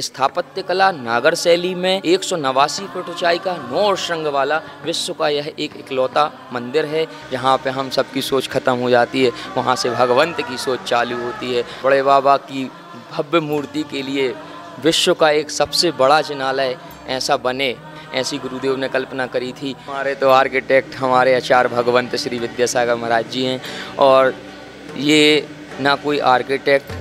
स्थापत्य कला नागर शैली में एक सौ नवासी फुट ऊंचाई का नौ श्रृंग वाला विश्व का यह एक इकलौता मंदिर है। जहाँ पे हम सबकी सोच खत्म हो जाती है। वहाँ से भगवंत की सोच चालू होती है। बड़े बाबा की भव्य मूर्ति के लिए विश्व का एक सबसे बड़ा जिनालय ऐसा बने, ऐसी गुरुदेव ने कल्पना करी थी। हमारे तो आर्किटेक्ट, हमारे आचार्य भगवंत श्री विद्यासागर महाराज जी हैं। और ये ना कोई आर्किटेक्ट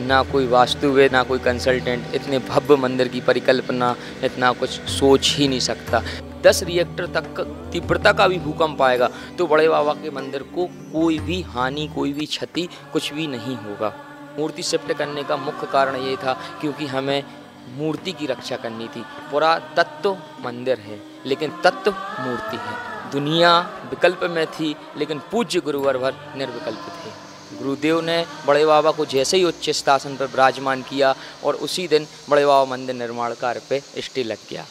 ना कोई वास्तुविद, ना कोई कंसल्टेंट इतने भव्य मंदिर की परिकल्पना, इतना कुछ सोच ही नहीं सकता। दस रिएक्टर तक तीव्रता का भी भूकंप आएगा तो बड़े बाबा के मंदिर को कोई भी हानि, कोई भी क्षति कुछ भी नहीं होगा। मूर्ति शिफ्ट करने का मुख्य कारण ये था, क्योंकि हमें मूर्ति की रक्षा करनी थी। पूरा तत्व मंदिर है, लेकिन तत्व मूर्ति है। दुनिया विकल्प में थी, लेकिन पूज्य गुरुवर भर निर्विकल्प थे। गुरुदेव ने बड़े बाबा को जैसे ही उच्च स्थासन पर विराजमान किया और उसी दिन बड़े बाबा मंदिर निर्माण कार्य पे स्टे लग गया।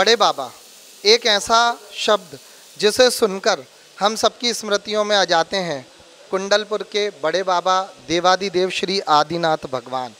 बड़े बाबा, एक ऐसा शब्द जिसे सुनकर हम सबकी स्मृतियों में आ जाते हैं। कुंडलपुर के बड़े बाबा देवादिदेव श्री आदिनाथ भगवान।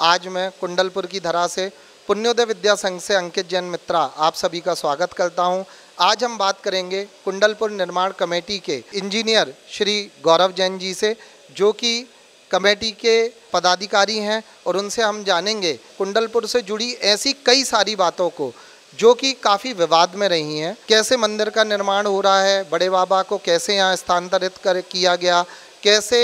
आज मैं कुंडलपुर की धरा से पुण्योदय विद्या संघ से अंकित जैन मित्रा आप सभी का स्वागत करता हूँ। आज हम बात करेंगे कुंडलपुर निर्माण कमेटी के इंजीनियर श्री गौरव जैन जी से, जो कि कमेटी के पदाधिकारी हैं और उनसे हम जानेंगे कुंडलपुर से जुड़ी ऐसी कई सारी बातों को। जो कि काफ़ी विवाद में रही हैं। कैसे मंदिर का निर्माण हो रहा है बड़े बाबा को कैसे यहाँ स्थानांतरित कर किया गया कैसे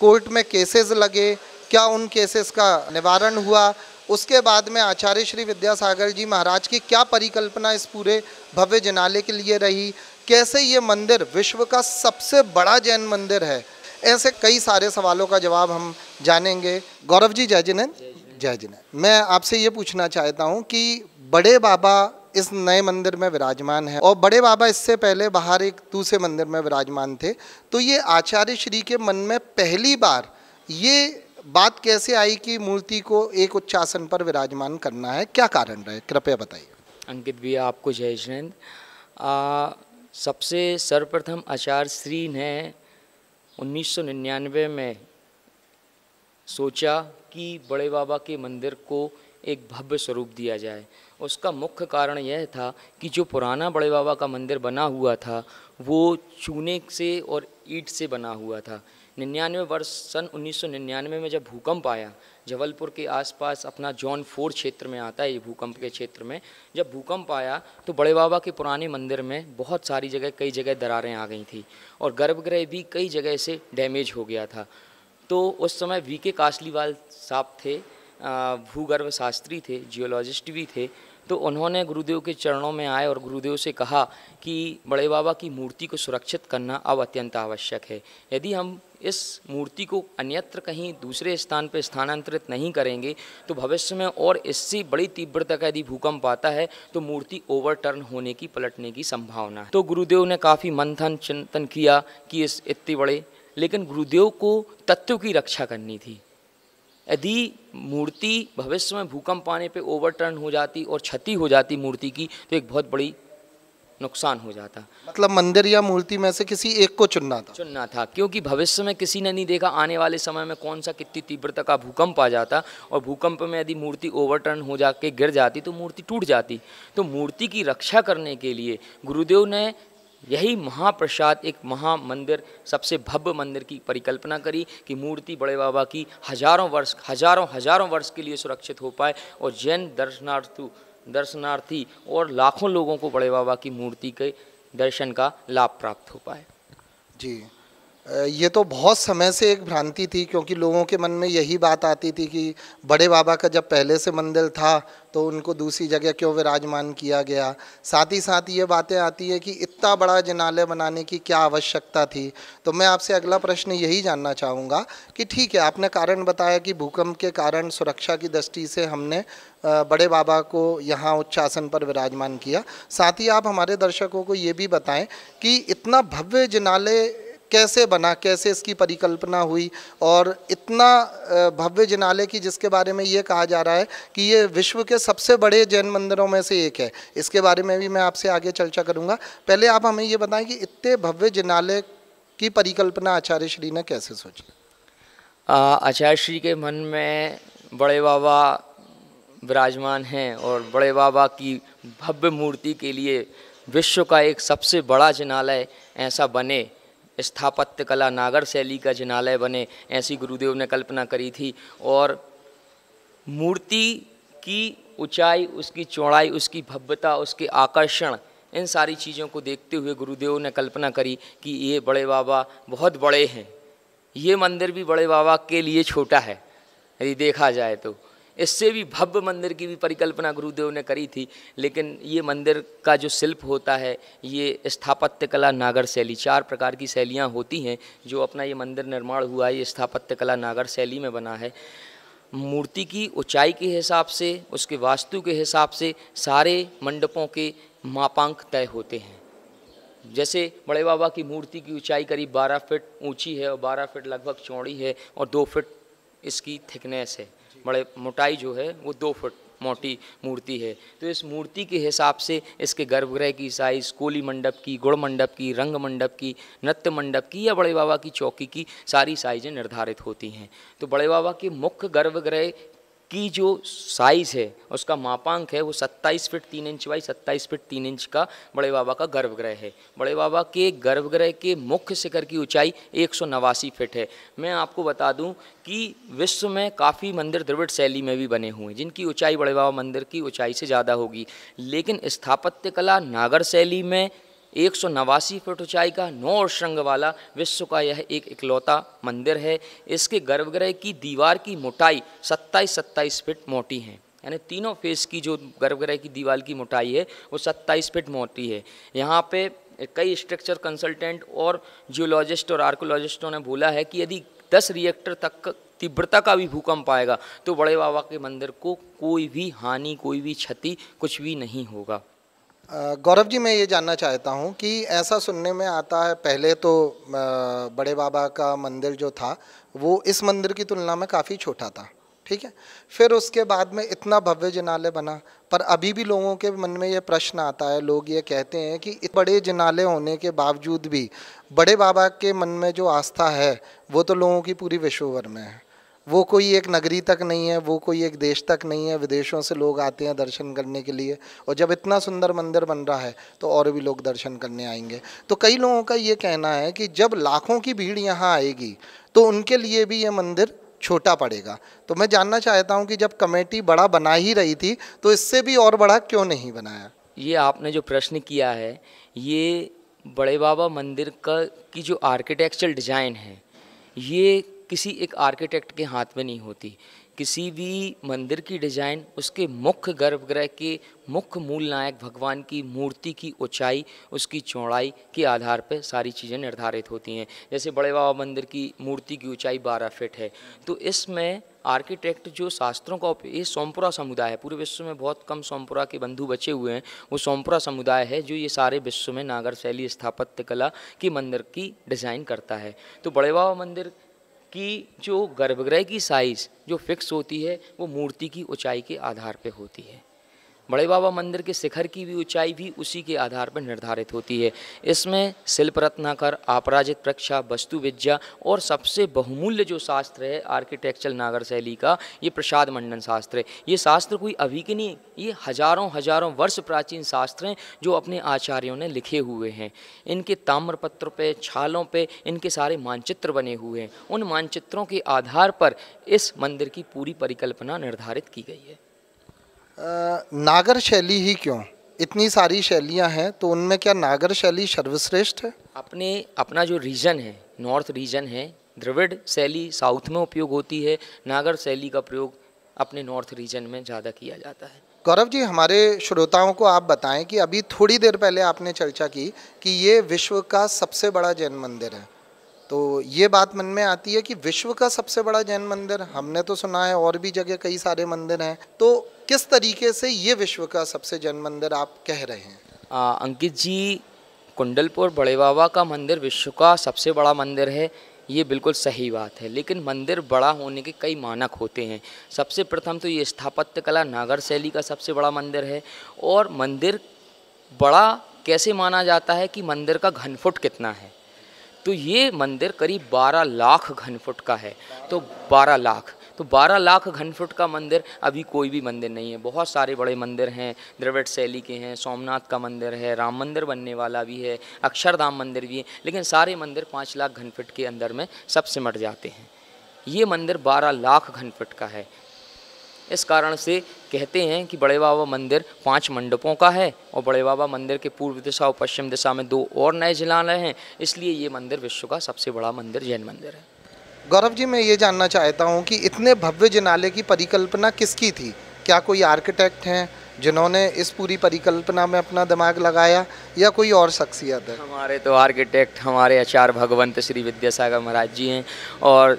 कोर्ट में केसेस लगे क्या उन केसेस का निवारण हुआ उसके बाद में आचार्य श्री विद्यासागर जी महाराज की क्या परिकल्पना इस पूरे भव्य जनाले के लिए रही कैसे ये मंदिर विश्व का सबसे बड़ा जैन मंदिर है ऐसे कई सारे सवालों का जवाब हम जानेंगे। गौरव जी जय जिनेन्द्र जय जिनेन्द्र मैं आपसे ये पूछना चाहता हूँ कि बड़े बाबा इस नए मंदिर में विराजमान है और बड़े बाबा इससे पहले बाहर एक दूसरे मंदिर में विराजमान थे। तो ये आचार्य श्री के मन में पहली बार ये बात कैसे आई कि मूर्ति को एक उच्चासन पर विराजमान करना है? क्या कारण रहे? कृपया बताइए। अंकित भी आपको जय जिनेन्द्र सबसे सर्वप्रथम आचार्य श्री ने 1999 में सोचा कि बड़े बाबा के मंदिर को एक भव्य स्वरूप दिया जाए। उसका मुख्य कारण यह था कि जो पुराना बड़े बाबा का मंदिर बना हुआ था, वो चूने से और ईट से बना हुआ था। निन्यानवे वर्ष सन 1999 में जब भूकंप आया, जबलपुर के आसपास अपना जॉन फोर क्षेत्र में आता है, ये भूकंप के क्षेत्र में, जब भूकंप आया तो बड़े बाबा के पुराने मंदिर में बहुत सारी जगह, कई जगह दरारें आ गई थी और गर्भगृह भी कई जगह से डैमेज हो गया था। तो उस समय वी के कासलीवाल साहब थे भूगर्भ शास्त्री थे, जियोलॉजिस्ट भी थे तो उन्होंने गुरुदेव के चरणों में आए और गुरुदेव से कहा कि बड़े बाबा की मूर्ति को सुरक्षित करना अब अत्यंत आवश्यक है। यदि हम इस मूर्ति को अन्यत्र कहीं दूसरे स्थान पर स्थानांतरित नहीं करेंगे तो भविष्य में और इससे बड़ी तीव्रता का यदि भूकंप आता है तो मूर्ति ओवरटर्न होने की, पलटने की संभावना है। तो गुरुदेव ने काफ़ी मंथन, चिंतन किया कि इस इतने बड़े, लेकिन गुरुदेव को तत्व की रक्षा करनी थी। यदि मूर्ति भविष्य में भूकंप आने पे ओवरटर्न हो जाती और क्षति हो जाती मूर्ति की तो एक बहुत बड़ी नुकसान हो जाता। मतलब मंदिर या मूर्ति में से किसी एक को चुनना था। चुनना था क्योंकि भविष्य में किसी ने नहीं देखा आने वाले समय में कौन सा कितनी तीव्रता का भूकंप आ जाता और भूकंप में यदि मूर्ति ओवरटर्न हो जाके गिर जाती तो मूर्ति टूट जाती। तो मूर्ति की रक्षा करने के लिए गुरुदेव ने यही महाप्रसाद एक महा मंदिर सबसे भव्य मंदिर की परिकल्पना करी कि मूर्ति बड़े बाबा की हज़ारों वर्ष, हज़ारों हज़ारों वर्ष के लिए सुरक्षित हो पाए और जैन दर्शनार्थु, दर्शनार्थी और लाखों लोगों को बड़े बाबा की मूर्ति के दर्शन का लाभ प्राप्त हो पाए। जी। ये तो बहुत समय से एक भ्रांति थी क्योंकि लोगों के मन में यही बात आती थी कि बड़े बाबा का जब पहले से मंदिर था तो उनको दूसरी जगह क्यों विराजमान किया गया? साथ ही साथ ये बातें आती है कि इतना बड़ा जिनालय बनाने की क्या आवश्यकता थी? तो मैं आपसे अगला प्रश्न यही जानना चाहूँगा कि ठीक है, आपने कारण बताया कि भूकंप के कारण सुरक्षा की दृष्टि से हमने बड़े बाबा को यहाँ उच्च आसन पर विराजमान किया। साथ ही आप हमारे दर्शकों को ये भी बताएँ कि इतना भव्य जिनालय कैसे बना, कैसे इसकी परिकल्पना हुई और इतना भव्य जिनालय की जिसके बारे में ये कहा जा रहा है कि ये विश्व के सबसे बड़े जैन मंदिरों में से एक है। इसके बारे में भी मैं आपसे आगे चर्चा करूँगा। पहले आप हमें ये बताएँ कि इतने भव्य जिनालय की परिकल्पना आचार्य श्री ने कैसे सोची? आचार्य श्री के मन में बड़े बाबा विराजमान हैं और बड़े बाबा की भव्य मूर्ति के लिए विश्व का एक सबसे बड़ा जिनालय ऐसा बने। स्थापत्य कला नागर शैली का जिनालय बने, ऐसी गुरुदेव ने कल्पना करी थी। और मूर्ति की ऊंचाई, उसकी चौड़ाई, उसकी भव्यता, उसके आकर्षण, इन सारी चीज़ों को देखते हुए गुरुदेव ने कल्पना करी कि ये बड़े बाबा बहुत बड़े हैं। ये मंदिर भी बड़े बाबा के लिए छोटा है। यदि देखा जाए तो। इससे भी भव्य मंदिर की भी परिकल्पना गुरुदेव ने करी थी, लेकिन ये मंदिर का जो शिल्प होता है, ये स्थापत्य कला नागर शैली, चार प्रकार की शैलियाँ होती हैं, जो अपना ये मंदिर निर्माण हुआ है ये स्थापत्य कला नागर शैली में बना है। मूर्ति की ऊंचाई के हिसाब से, उसके वास्तु के हिसाब से सारे मंडपों के मापांक तय होते हैं। जैसे बड़े बाबा की मूर्ति की ऊंचाई करीब 12 फीट ऊँची है और 12 फीट लगभग चौड़ी है और दो फीट इसकी थिकनेस है। बड़े मोटाई जो है, वो दो फुट मोटी मूर्ति है। तो इस मूर्ति के हिसाब से इसके गर्भगृह की साइज़ कोली मंडप की, गुड़ मंडप की, रंग मंडप की, नृत्य मंडप की या बड़े बाबा की चौकी की सारी साइज़ें निर्धारित होती हैं। तो बड़े बाबा के मुख्य गर्भगृह की जो साइज़ है, उसका मापांक है, वो 27 फीट तीन इंच बाई 27 फीट तीन इंच का बड़े बाबा का गर्भगृह है। बड़े बाबा के गर्भगृह के मुख्य शिखर की ऊंचाई एक फीट है। मैं आपको बता दूँ कि विश्व में काफ़ी मंदिर द्रविड़ शैली में भी बने हुए हैं, जिनकी ऊंचाई बड़े बाबा मंदिर की ऊंचाई से ज़्यादा होगी। लेकिन स्थापत्य कला नागर शैली में एक सौ नवासी फुट ऊंचाई का नौ और श्रृंग वाला विश्व का यह एक इकलौता मंदिर है। इसके गर्भगृह की दीवार की मोटाई सत्ताईस सत्ताईस फीट मोटी है। यानी तीनों फेस की जो गर्भगृह की दीवार की मोटाई है, वो सत्ताईस फीट मोटी है। यहाँ पे कई स्ट्रक्चर कंसल्टेंट और जियोलॉजिस्ट और आर्कोलॉजिस्टों ने बोला है कि यदि दस रिएक्टर तक तीव्रता का भी भूकंप आएगा तो बड़े बाबा के मंदिर को कोई भी हानि, कोई भी क्षति कुछ भी नहीं होगा। गौरव जी, मैं ये जानना चाहता हूँ कि ऐसा सुनने में आता है, पहले तो बड़े बाबा का मंदिर जो था, वो इस मंदिर की तुलना में काफ़ी छोटा था, ठीक है? फिर उसके बाद में इतना भव्य जिनालय बना, पर अभी भी लोगों के मन में ये प्रश्न आता है, लोग ये कहते हैं कि बड़े जिनालय होने के बावजूद भी बड़े बाबा के मन में जो आस्था है, वो तो लोगों की पूरी विश्व भर में है। वो कोई एक नगरी तक नहीं है, वो कोई एक देश तक नहीं है, विदेशों से लोग आते हैं दर्शन करने के लिए और जब इतना सुंदर मंदिर बन रहा है तो और भी लोग दर्शन करने आएँगे। तो कई लोगों का ये कहना है कि जब लाखों की भीड़ यहाँ आएगी तो उनके लिए भी ये मंदिर छोटा पड़ेगा। तो मैं जानना चाहता हूँ कि जब कमेटी बड़ा बना ही रही थी तो इससे भी और बड़ा क्यों नहीं बनाया? ये आपने जो प्रश्न किया है, ये बड़े बाबा मंदिर का, की जो आर्किटेक्चरल डिज़ाइन है, ये किसी एक आर्किटेक्ट के हाथ में नहीं होती। किसी भी मंदिर की डिज़ाइन, उसके मुख्य गर्भगृह के मुख्य मूल नायक, भगवान की मूर्ति की ऊंचाई, उसकी चौड़ाई के आधार पर सारी चीज़ें निर्धारित होती हैं। जैसे बड़े बाबा मंदिर की मूर्ति की ऊंचाई 12 फीट है। तो इसमें आर्किटेक्ट जो शास्त्रों का ये सोमपुरा समुदाय है। पूरे विश्व में बहुत कम सोमपुरा के बंधु बचे हुए हैं। वो सोमपुरा समुदाय है जो ये सारे विश्व में नागर शैली स्थापत्य कला की मंदिर की डिज़ाइन करता है। तो बड़े बाबा मंदिर कि जो गर्भगृह की साइज़ जो फिक्स होती है, वो मूर्ति की ऊंचाई के आधार पे होती है। बड़े बाबा मंदिर के शिखर की भी ऊंचाई भी उसी के आधार पर निर्धारित होती है। इसमें शिल्प रत्नाकर अपराजित प्रक्षा, वस्तु विद्या और सबसे बहुमूल्य जो शास्त्र है आर्किटेक्चर नागर शैली का, ये प्रसाद मंडन शास्त्र है। ये शास्त्र कोई अभी के नहीं, ये हज़ारों हज़ारों वर्ष प्राचीन शास्त्र हैं जो अपने आचार्यों ने लिखे हुए हैं। इनके ताम्रपत्र पे, छालों पे, इनके सारे मानचित्र बने हुए हैं। उन मानचित्रों के आधार पर इस मंदिर की पूरी परिकल्पना निर्धारित की गई है। नागर शैली ही क्यों? इतनी सारी शैलियाँ हैं तो उनमें क्या नागर शैली सर्वश्रेष्ठ है? अपने अपना जो रीजन है नॉर्थ रीजन है द्रविड़ शैली साउथ में उपयोग होती है नागर शैली का प्रयोग अपने नॉर्थ रीजन में ज़्यादा किया जाता है। गौरव जी हमारे श्रोताओं को आप बताएँ कि अभी थोड़ी देर पहले आपने चर्चा की कि ये विश्व का सबसे बड़ा जैन मंदिर है। तो ये बात मन में आती है कि विश्व का सबसे बड़ा जैन मंदिर हमने तो सुना है और भी जगह कई सारे मंदिर हैं। तो किस तरीके से ये विश्व का सबसे जैन मंदिर आप कह रहे हैं? आ, अंकित जी कुंडलपुर बड़े बाबा का मंदिर विश्व का सबसे बड़ा मंदिर है ये बिल्कुल सही बात है। लेकिन मंदिर बड़ा होने के कई मानक होते हैं। सबसे प्रथम तो ये स्थापत्य कला नागर शैली का सबसे बड़ा मंदिर है। और मंदिर बड़ा कैसे माना जाता है कि मंदिर का घन फुट कितना है? तो ये मंदिर करीब 12 लाख घन फुट का है। तो 12 लाख। तो 12 लाख घन फुट का मंदिर अभी कोई भी मंदिर नहीं है। बहुत सारे बड़े मंदिर हैं, द्रविड़ शैली के हैं, सोमनाथ का मंदिर है, राम मंदिर बनने वाला भी है, अक्षरधाम मंदिर भी है, लेकिन सारे मंदिर पाँच लाख घन फुट के अंदर में सब सिमट जाते हैं। ये मंदिर बारह लाख घन फुट का है। इस कारण से कहते हैं कि बड़े बाबा मंदिर पाँच मंडपों का है और बड़े बाबा मंदिर के पूर्व दिशा और पश्चिम दिशा में दो और नए जिलालय हैं, इसलिए ये मंदिर विश्व का सबसे बड़ा मंदिर, जैन मंदिर है। गौरव जी, मैं ये जानना चाहता हूँ कि इतने भव्य जनाले की परिकल्पना किसकी थी? क्या कोई आर्किटेक्ट हैं जिन्होंने इस पूरी परिकल्पना में अपना दिमाग लगाया या कोई और शख्सियत है? हमारे तो आर्किटेक्ट हमारे आचार्य भगवंत श्री विद्यासागर महाराज जी हैं और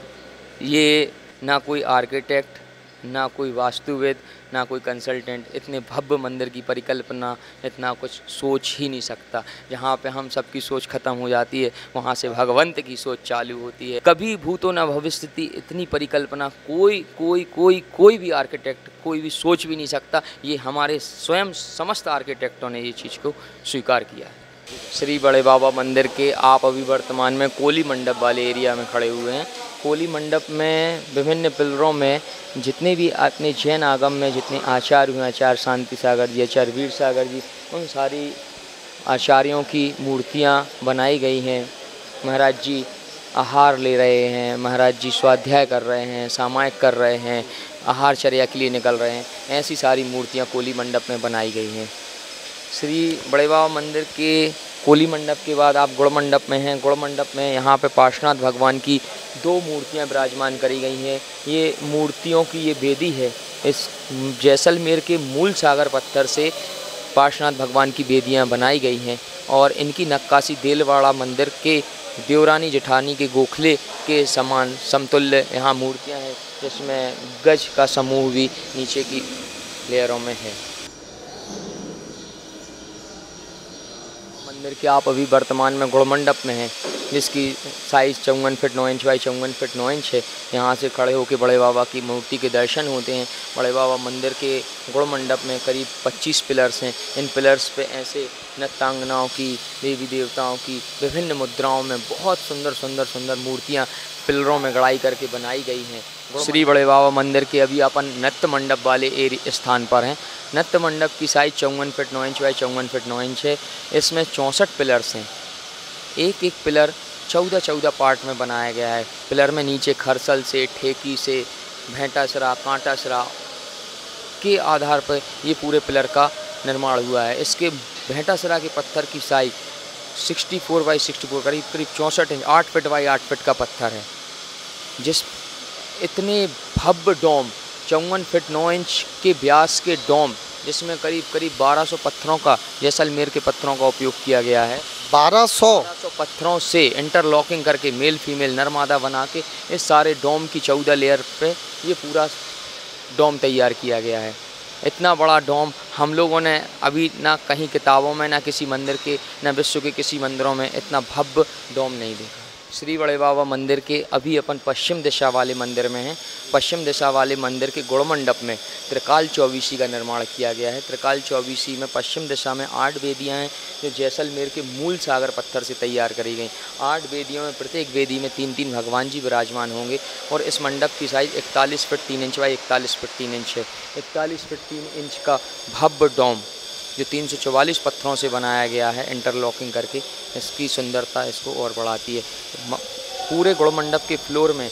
ये ना कोई आर्किटेक्ट ना कोई वास्तुविद, ना कोई कंसल्टेंट इतने भव्य मंदिर की परिकल्पना, इतना कुछ सोच ही नहीं सकता। जहाँ पे हम सबकी सोच खत्म हो जाती है, वहाँ से भगवंत की सोच चालू होती है। कभी भूतो न भविष्य इतनी परिकल्पना, कोई कोई कोई कोई भी आर्किटेक्ट कोई भी सोच भी नहीं सकता। ये हमारे स्वयं समस्त आर्किटेक्टों ने ये चीज़ को स्वीकार किया है। श्री बड़े बाबा मंदिर के आप अभी वर्तमान में कोली मंडप वाले एरिया में खड़े हुए हैं। कोली मंडप में, विभिन्न पिलरों में, जितने भी अपने जैन आगम में, जितने आचार्य हुए, आचार्य शांति सागर जी, आचार्य वीर सागर जी, उन सारी आचार्यों की मूर्तियाँ बनाई गई हैं। महाराज जी आहार ले रहे हैं, महाराज जी स्वाध्याय कर रहे हैं, सामायिक कर रहे हैं, आहार चर्या के लिए निकल रहे हैं। ऐसी सारी मूर्तियाँ कोली मंडप में बनाई गई हैं। श्री बड़े बाबा मंदिर के कोली मंडप के बाद आप गुड़ मंडप में हैं, गुड़ मंडप में यहाँ पे पार्शनाथ भगवान की दो मूर्तियाँ विराजमान करी गई हैं। ये मूर्तियों की ये बेदी है, इस जैसलमेर के मूल सागर पत्थर से पार्शनाथ भगवान की बेदियाँ बनाई गई हैं और इनकी नक्काशी देलवाड़ा मंदिर के देवरानी जेठानी के गोखले के समान समतुल्य यहाँ मूर्तियाँ हैं, जिसमें गज का समूह भी नीचे की लेयरों में है। मंदिर के आप अभी वर्तमान में गुड़ मंडप में हैं? जिसकी साइज़ चौवन फिट नौ इंच बाई चौवन फिट नौ इंच है। यहाँ से खड़े होकर बड़े बाबा की मूर्ति के दर्शन होते हैं। बड़े बाबा मंदिर के गुड़ मंडप में करीब 25 पिलर्स हैं। इन पिलर्स पे ऐसे नृत्यांगनाओं की, देवी देवताओं की विभिन्न मुद्राओं में बहुत सुंदर सुंदर सुंदर मूर्तियाँ पिलरों में गढ़ाई करके बनाई गई हैं। श्री बड़े बाबा मंदिर के अभी अपन नृत्य मंडप वाले एरि स्थान पर हैं। नृत्य मंडप की साइज़ चौवन फिट नौ इंच बाई चौवन फिट नौ इंच है। इसमें चौंसठ पिलर्स हैं। एक एक पिलर चौदह चौदह पार्ट में बनाया गया है। पिलर में नीचे खरसल से, ठेकी से, भेंटासरा, कांटासरा के आधार पर ये पूरे पिलर का निर्माण हुआ है। इसके भेंटासरा के पत्थर की size 64 four by sixty four करीब करीब चौंसठ इंच आठ फिट बाई आठ फिट का पत्थर है। जिस इतने भव्य डोम चौवन फिट नौ इंच के ब्यास के डोम जिसमें करीब करीब 1200 पत्थरों का जैसलमेर के पत्थरों का उपयोग किया गया है। 1200 1200 पत्थरों से इंटरलॉकिंग करके मेल फीमेल नरमादा बना के इस सारे डोम की चौदह लेयर पे ये पूरा डोम तैयार किया गया है। इतना बड़ा डोम हम लोगों ने अभी ना कहीं किताबों में ना किसी मंदिर के ना विश्व के किसी मंदिरों में इतना भव्य डोम नहीं देखा। श्री बड़े बाबा मंदिर के अभी अपन पश्चिम दिशा वाले मंदिर में हैं। पश्चिम दिशा वाले मंदिर के गुड़ मंडप में त्रिकाल चौबीसी का निर्माण किया गया है। त्रिकाल चौबीसी में पश्चिम दिशा में आठ वेदियाँ हैं, जो जैसलमेर के मूल सागर पत्थर से तैयार करी गई। आठ वेदियों में प्रत्येक वेदी में तीन तीन भगवान जी विराजमान होंगे और इस मंडप की साइज़ इकतालीस फिट तीन इंच बाई इकतालीस फिट तीन इंच है। इकतालीस फिट तीन इंच का भव्य डोम। जो तीन पत्थरों से बनाया गया है इंटरलॉकिंग करके, इसकी सुंदरता इसको और बढ़ाती है। पूरे गुड़ मंडप के फ्लोर में,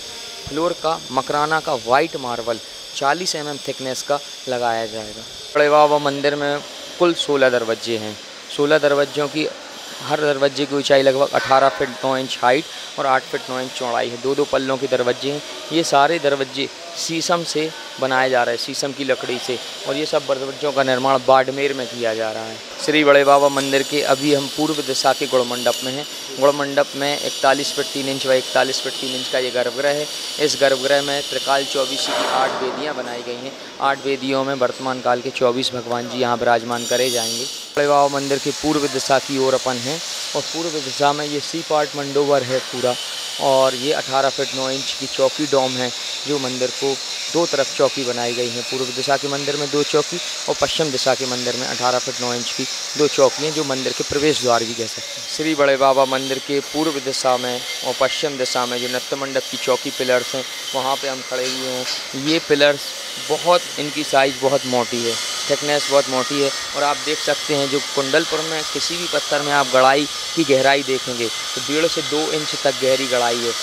फ्लोर का मकराना का वाइट मार्बल 40 एम थिकनेस का लगाया जाएगा। बड़े बाबा मंदिर में कुल सोलह दरवाजे हैं। सोलह दरवाज़ों की, हर दरवाजे की ऊंचाई लगभग 18 फीट 9 इंच हाइट और 8 फीट 9 इंच चौड़ाई है। दो दो पल्लों के दरवाजे हैं। ये सारे दरवाजे शीशम से बनाया जा रहा है, शीशम की लकड़ी से। और ये सब दरवाजों का निर्माण बाड़मेर में किया जा रहा है। श्री बड़े बाबा मंदिर के अभी हम पूर्व दिशा के गुड़ मंडप में हैं। गुड़ मंडप में इकतालीस फीट तीन इंच व इकतालीस फीट तीन इंच का ये गर्भगृह है। इस गर्भगृह में त्रिकाल चौबीस की आठ वेदियाँ बनाई गई हैं। आठ वेदियों में वर्तमान काल के चौबीस भगवान जी यहाँ विराजमान करे जाएँगे। बड़े बाबा मंदिर के पूर्व दिशा की ओर अपन हैं। और पूर्व दिशा में ये सी पार्ट मंडोवर है पूरा। और ये 18 फीट 9 इंच की चौकी डोम है, जो मंदिर को दो तरफ़ चौकी बनाई गई है, पूर्व दिशा के मंदिर में दो चौकी और पश्चिम दिशा के मंदिर में 18 फीट 9 इंच की दो चौकी हैं, जो मंदिर के प्रवेश द्वार भी कह सकते हैं। श्री बड़े बाबा मंदिर के पूर्व दिशा में और पश्चिम दिशा में जो नत्य मंडप की चौकी पिलर्स हैं, वहाँ पर हम खड़े हुए हैं। ये पिलर्स बहुत, इनकी साइज़ बहुत मोटी है, थिकनेस बहुत मोटी है और आप देख सकते हैं, जो कुंडलपुर में किसी भी पत्थर में आप गढ़ाई की गहराई देखेंगे तो डेढ़ से दो इंच तक गहरी गढ़ाई है।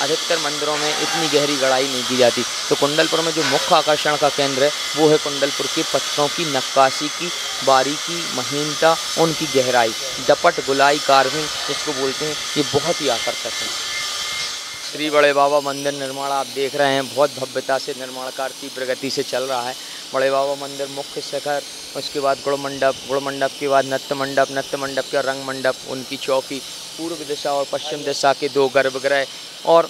अधिकतर मंदिरों में इतनी गहरी गढ़ाई नहीं की जाती। तो कुंडलपुर में जो मुख्य आकर्षण का केंद्र है, वो है कुंडलपुर के पत्थरों की नक्काशी की, बारीकी, महीनता, उनकी गहराई। डपट गुलाई कार्विंग जिसको बोलते हैं, ये बहुत ही आकर्षक है। श्री बड़े बाबा मंदिर निर्माण आप देख रहे हैं। बहुत भव्यता से निर्माण कार्य की प्रगति से चल रहा है। बड़े बाबा मंदिर मुख्य शिखर, उसके बाद गुड़ मंडप गुड़ मंडप के बाद नत्य मंडप नत्य मंडप के रंग मंडप, उनकी चौकी पूर्व दिशा और पश्चिम दिशा के दो गर्भगृह और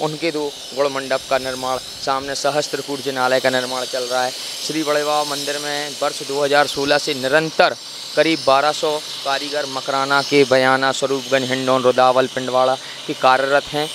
उनके दो गुड़ मंडप का निर्माण, सामने सहस्त्रकूट जिनालय का निर्माण चल रहा है। श्री बड़े बाबा मंदिर में वर्ष 2016 से निरंतर करीब 1200 कारीगर मकराना के बयाना स्वरूपगंज, हिंडौन, रुदावल, पिंडवाड़ा के कार्यरत हैं।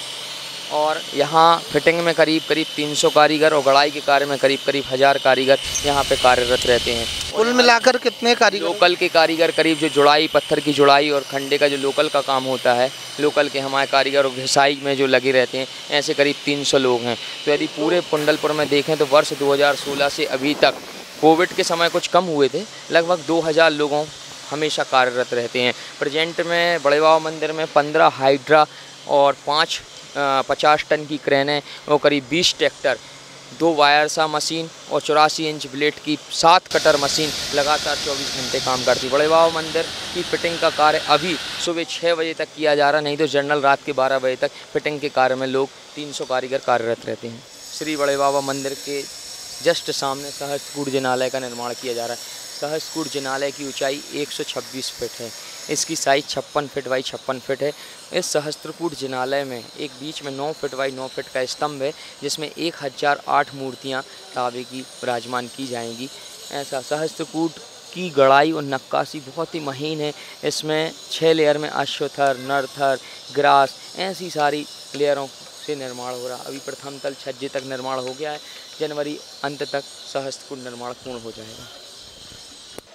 और यहाँ फिटिंग में करीब करीब 300 कारीगर और गढ़ाई के कार्य में करीब करीब हज़ार कारीगर यहाँ पे कार्यरत रहते हैं। कुल मिलाकर कितने कारीगर? लोकल के कारीगर करीब जो जुड़ाई पत्थर की जुड़ाई और खंडे का जो लोकल का काम होता है लोकल के हमारे कारीगर और घिसाई में जो लगे रहते हैं ऐसे करीब 300 लोग हैं। तो यदि पूरे कुंडलपुर में देखें तो वर्ष 2016 से अभी तक कोविड के समय कुछ कम हुए थे लगभग 2000 लोगों हमेशा कार्यरत रहते हैं। प्रेजेंट में बड़े बाबा मंदिर में पंद्रह हाइड्रा और पाँच पचास टन की क्रेनें और करीब बीस ट्रैक्टर, दो वायरसा मशीन और चौरासी इंच ब्लेड की सात कटर मशीन लगातार 24 घंटे काम करती। बड़े बाबा मंदिर की फिटिंग का कार्य अभी सुबह छः बजे तक किया जा रहा, नहीं तो जनरल रात के 12 बजे तक फिटिंग के कार्य में लोग 300 कारीगर कार्यरत रहते हैं। श्री बड़े बाबा मंदिर के जस्ट सामने सहस्त्रकूट जिनालय का निर्माण किया जा रहा है। सहस्त्रकूट जिनालय की ऊंचाई 126 फीट है। इसकी साइज़ छप्पन फिट बाई छप्पन फिट है। इस सहस्त्रकूट जिनालय में एक बीच में नौ फिट बाई नौ फिट का स्तंभ है, जिसमें एक हज़ार आठ मूर्तियाँ ताबे की विराजमान की जाएँगी। ऐसा सहस्त्रकूट की गढ़ाई और नक्काशी बहुत ही महीन है। इसमें छः लेयर में अश्वथर नरथर ग्रास, ऐसी सारी लेयरों से निर्माण हो रहा अभी प्रथम तल छज्जे तक निर्माण हो गया है। जनवरी अंत तक सहस्त्रकूट निर्माण पूर्ण हो जाएगा।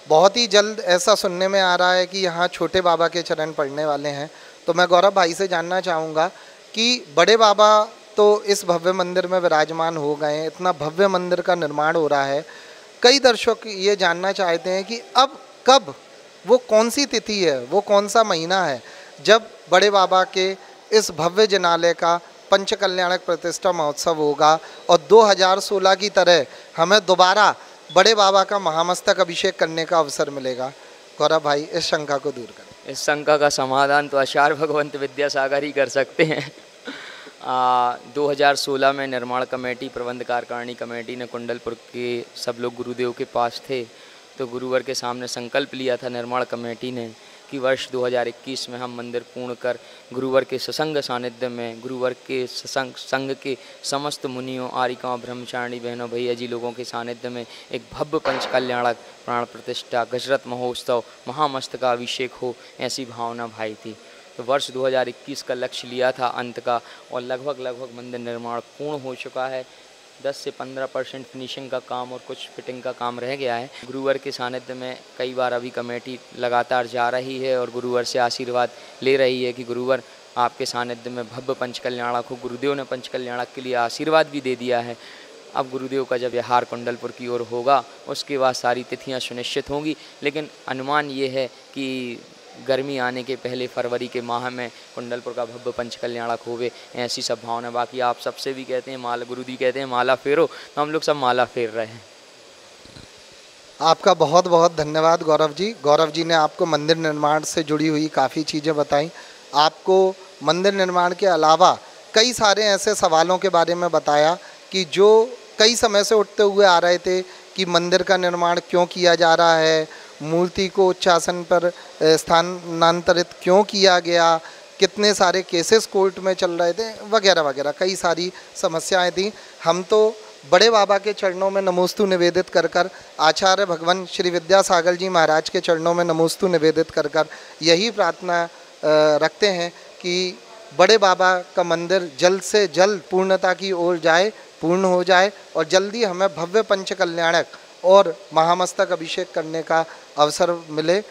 बहुत ही जल्द ऐसा सुनने में आ रहा है कि यहाँ छोटे बाबा के चरण पड़ने वाले हैं। तो मैं गौरव भाई से जानना चाहूँगा कि बड़े बाबा तो इस भव्य मंदिर में विराजमान हो गए हैं, इतना भव्य मंदिर का निर्माण हो रहा है। कई दर्शक ये जानना चाहते हैं कि अब कब, वो कौन सी तिथि है, वो कौन सा महीना है, जब बड़े बाबा के इस भव्य जनालय का पंच कल्याणक प्रतिष्ठा महोत्सव होगा और 2016 की तरह हमें दोबारा बड़े बाबा का महामस्तक अभिषेक करने का अवसर मिलेगा। गौरव भाई इस शंका को दूर करें। इस शंका का समाधान तो अशार भगवंत विद्यासागर ही कर सकते हैं। आ, 2016 में निर्माण कमेटी प्रबंध कार्यकारिणी कमेटी ने कुंडलपुर के सब लोग गुरुदेव के पास थे तो गुरुवर के सामने संकल्प लिया था निर्माण कमेटी ने। कि वर्ष 2021 में हम मंदिर पूर्ण कर गुरुवर के ससंग सानिध्य में, गुरुवर के ससंग, संघ के समस्त मुनियों, आरिकाओं, ब्रह्मचारिणी बहनों, भैया जी लोगों के सानिध्य में एक भव्य पंच कल्याणक प्राण प्रतिष्ठा गजरत महोत्सव महामस्त का अभिषेक हो ऐसी भावना भाई थी। तो वर्ष 2021 का लक्ष्य लिया था अंत का और लगभग लगभग मंदिर निर्माण पूर्ण हो चुका है। 10 से 15 परसेंट फिनिशिंग का काम और कुछ फिटिंग का काम रह गया है। गुरुवर के सानिध्य में कई बार अभी कमेटी लगातार जा रही है और गुरुवर से आशीर्वाद ले रही है कि गुरुवर आपके सानिध्य में भव्य पंच कल्याणक हो गुरुदेव ने पंच कल्याणक के लिए आशीर्वाद भी दे दिया है। अब गुरुदेव का जब यहार कुंडलपुर की ओर होगा, उसके बाद सारी तिथियाँ सुनिश्चित होंगी। लेकिन अनुमान ये है कि गर्मी आने के पहले फरवरी के माह में कुंडलपुर का भव्य पंच कल्याणक होवे, ऐसी सब भावना बाकी आप सबसे भी कहते हैं, माला गुरु जी कहते हैं, माला फेरो तो हम लोग सब माला फेर रहे हैं। आपका बहुत बहुत धन्यवाद गौरव जी। गौरव जी ने आपको मंदिर निर्माण से जुड़ी हुई काफ़ी चीज़ें बताई। आपको मंदिर निर्माण के अलावा कई सारे ऐसे सवालों के बारे में बताया कि जो कई समय से उठते हुए आ रहे थे कि मंदिर का निर्माण क्यों किया जा रहा है मूर्ति को उच्चासन पर स्थानांतरित क्यों किया गया? कितने सारे केसेस कोर्ट में चल रहे थे? वगैरह वगैरह। कई सारी समस्याएँ थी। हम तो बड़े बाबा के चरणों में नमोस्तु निवेदित कर कर, आचार्य भगवान श्री विद्यासागर जी महाराज के चरणों में नमोस्तु निवेदित कर कर यही प्रार्थना रखते हैं कि बड़े बाबा का मंदिर जल्द से जल्द पूर्णता की ओर जाए, पूर्ण हो जाए और जल्दी हमें भव्य पंच कल्याणक और महामस्तक अभिषेक करने का अवसर मिले।